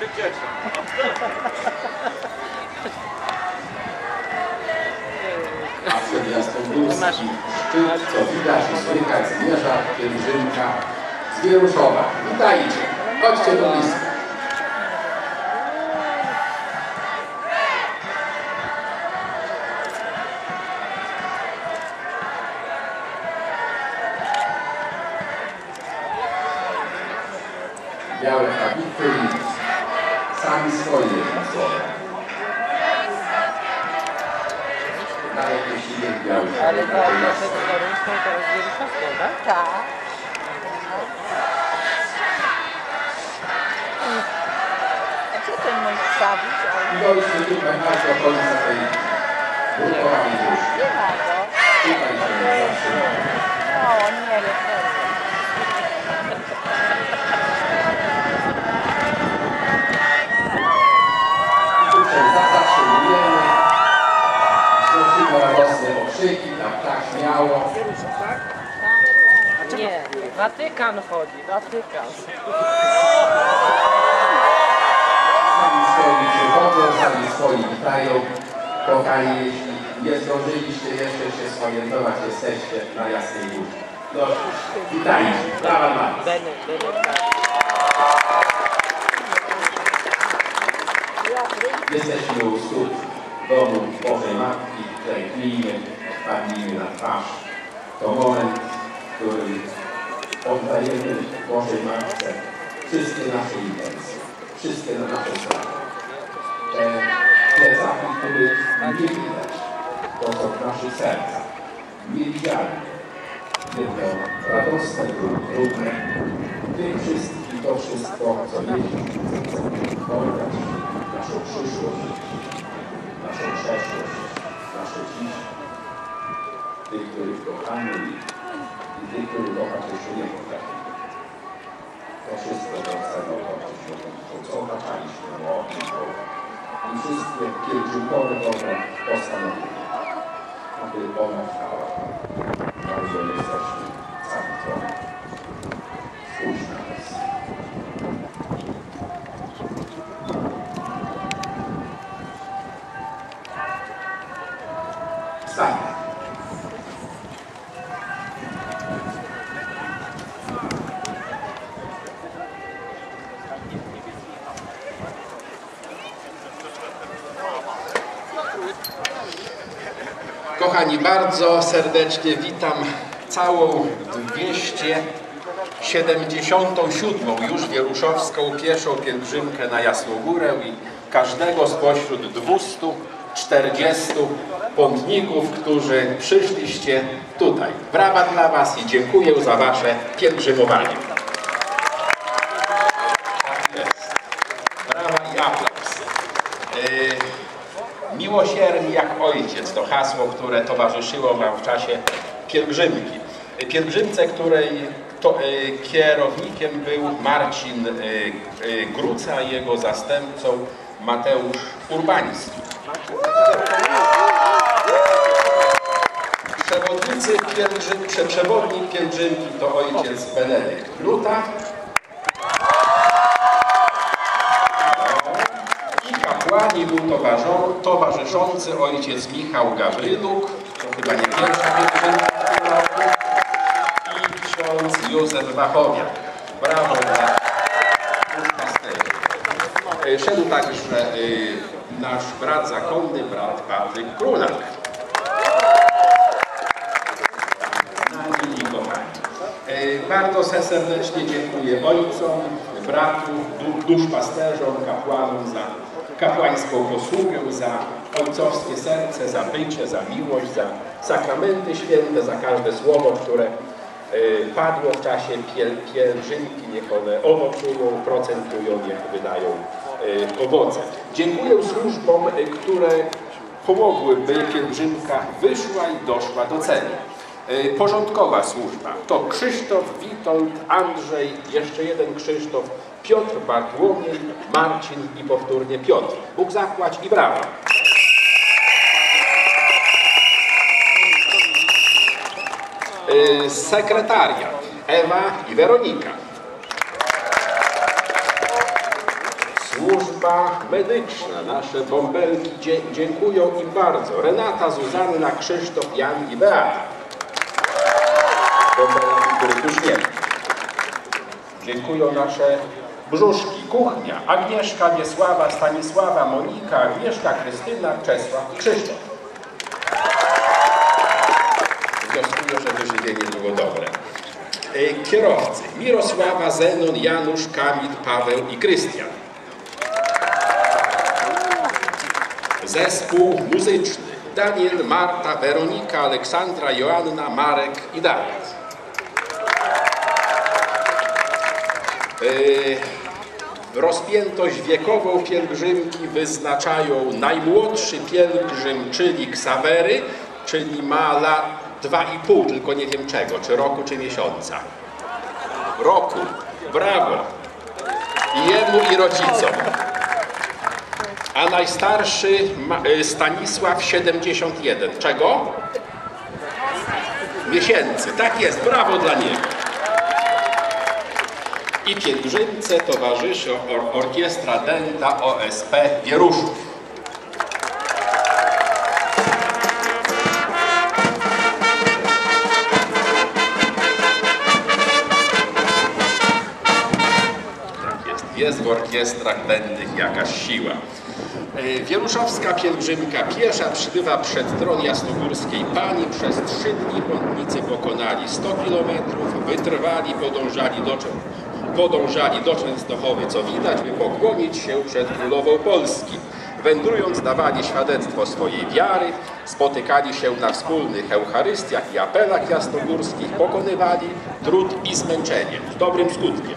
się cieszę. A przed Jasnogórski szczyt, co widać i słychać, zmierza pielgrzymka z Wieruszowa. Witajcie, chodźcie do bliska. Białe habity sami swoje słowa. Na jakieś innych białych Ale to habitach. nasze towarzystwo teraz Wieruszowską, tak? Tak. A co ten mój wstawić? Ale I tutaj aż do końca tej grupowej już. nie ma go. Tutaj się zatrzyma. O, nie, lepiej. I tu się za- zatrzymujemy. Słyszymy radosne okrzyki, tak, tak, śmiało. Nie, Watykan chodzi, Watykan. Sami swoi przychodzą, sami swoi witają. Kochani, jeśli nie zdążyliście jeszcze się zorientować, jesteście na Jasnej Górze. Doszliście. Witajcie. Brawa dla was. Jesteśmy u stóp domu Bożej Matki, klęknijmy, padnijmy na twarz. To moment, w którym oddajemy Bożej Matce wszystkie nasze intencje, wszystkie nasze sprawy. Te plecaki, których nie widać, to są w naszych sercach, niewidzialne, tylko radosne trudne. Tym wszystkim to wszystko, co chcemy oddać naszą przyszłość, naszą przeszłość, nasze dziś, tych, których kochamy i, tych, których kochać jeszcze nie potrafimy. To wszystko to chcemy oddać to co otaczaliśmy, modlitwą i wszystkie pielgrzymkowe dobre postanowienia, aby ona trwała. Bardzo jesteśmy całym tronem. Spójrz na nas. Stań. Kochani, bardzo serdecznie witam całą 277 już wieruszowską pieszą pielgrzymkę na Jasną Górę i każdego spośród 240 pątników, którzy przyszliście tutaj. Brawa dla Was i dziękuję za Wasze pielgrzymowanie. Tak jest. Brawa i aplauz. Yy, Miłosierni jak ojciec to hasło, które towarzyszyło Wam w czasie pielgrzymki. Pielgrzymce, której to, y, kierownikiem był Marcin y, y, Gruca, a jego zastępcą Mateusz Urbański. Przewodnicy pielgrzym, prze- przewodnik pielgrzymki to ojciec Benedykt Gruta, towarzyszący ojciec Michał Gawryluk, to chyba nie roku, i ksiądz Józef Wachowiak. Brawo dla. E, Szedł także y, nasz brat zakonny, brat Patryk Królak. E, Bardzo se- serdecznie dziękuję ojcom, bratu, du- duszpasterzom, kapłanom za kapłańską posługę, za ojcowskie serce, za bycie, za miłość, za sakramenty święte, za każde słowo, które e, padło w czasie piel, pielgrzymki. Niech one owocują, procentują, niech wydają e, owoce. Dziękuję służbom, e, które pomogły, by pielgrzymka wyszła i doszła do celu. Porządkowa służba to Krzysztof, Witold, Andrzej, jeszcze jeden Krzysztof, Piotr, Bartłomiej, Marcin i powtórnie Piotr. Bóg zapłać i brawa. E, Sekretariat Ewa i Weronika. Służba medyczna, nasze bąbelki dziękują im bardzo. Renata, Zuzanna, Krzysztof, Jan i Beata. Bąbelki, których już nie ma. Dziękują nasze brzuszki, kuchnia, Agnieszka, Wiesława, Stanisława, Monika, Agnieszka, Krystyna, Czesław Krzysztof. Wnioskuję, że wyżywienie było dobre. Y, Kierowcy Mirosława, Zenon, Janusz, Kamil, Paweł i Krystian. Zespół muzyczny Daniel, Marta, Weronika, Aleksandra, Joanna, Marek i Dawid. Rozpiętość wiekową pielgrzymki wyznaczają najmłodszy pielgrzym, czyli Ksawery, czyli ma lat dwa i pół, tylko nie wiem czego, czy roku, czy miesiąca. Roku. Brawo. I jemu i rodzicom. A najstarszy y, Stanisław 71. Czego? Miesięcy. Tak jest. Brawo dla niego. I pielgrzymce towarzyszy or Orkiestra Denta OSP Wieruszów. Jest. W orkiestrach dennych jakaś siła. E, Wieruszowska pielgrzymka piesza przybywa przed tron jasnogórskiej pani. Przez trzy dni pątnicy pokonali 100 kilometrów, wytrwali, podążali do, podążali do Częstochowy, co widać, by pokłonić się przed królową Polski. Wędrując dawali świadectwo swojej wiary, spotykali się na wspólnych Eucharystiach i apelach jasnogórskich, pokonywali trud i zmęczenie z dobrym skutkiem.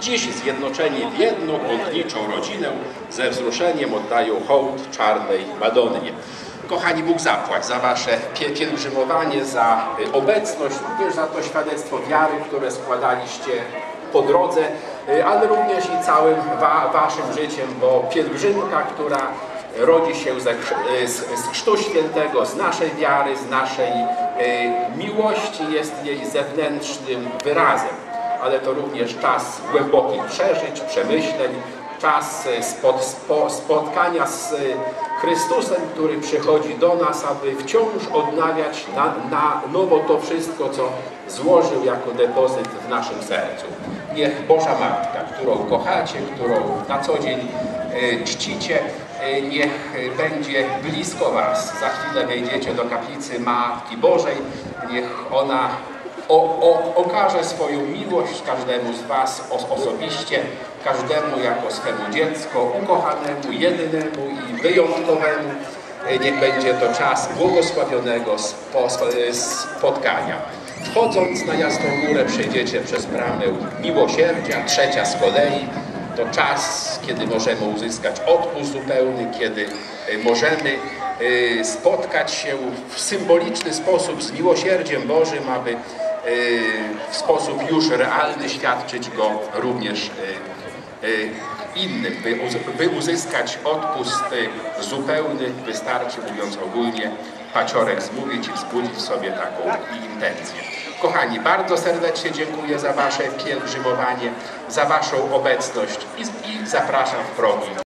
Dziś zjednoczeni w jedną pątniczą rodzinę ze wzruszeniem oddają hołd czarnej Madonnie. Kochani, Bóg zapłać za Wasze pie- pielgrzymowanie, za y, obecność, również za to świadectwo wiary, które składaliście po drodze, y, ale również i całym wa Waszym życiem, bo pielgrzymka, która rodzi się ze, y, z, z Chrztu Świętego, z naszej wiary, z naszej y, miłości, jest jej zewnętrznym wyrazem. Ale to również czas głębokich przeżyć, przemyśleń, czas spo, spotkania z Chrystusem, który przychodzi do nas, aby wciąż odnawiać na, na nowo to wszystko, co złożył jako depozyt w naszym sercu. Niech Boża Matka, którą kochacie, którą na co dzień e, czcicie, e, niech będzie blisko Was. Za chwilę wejdziecie do kaplicy Matki Bożej, niech ona o, o, okaże swoją miłość każdemu z Was os, osobiście, każdemu jako swemu dziecko, ukochanemu, jedynemu i wyjątkowemu. Niech będzie to czas błogosławionego spo, spotkania. Wchodząc na Jasną Górę przejdziecie przez bramę miłosierdzia, trzecia z kolei. To czas, kiedy możemy uzyskać odpust zupełny, kiedy e, możemy e, spotkać się w symboliczny sposób z miłosierdziem Bożym, aby w sposób już realny świadczyć go również e, e, innym, by, uz- by uzyskać odpust zupełny, wystarczy, mówiąc ogólnie, paciorek zmówić i wzbudzić sobie taką intencję. Kochani, bardzo serdecznie dziękuję za Wasze pielgrzymowanie, za Waszą obecność i, i zapraszam w progi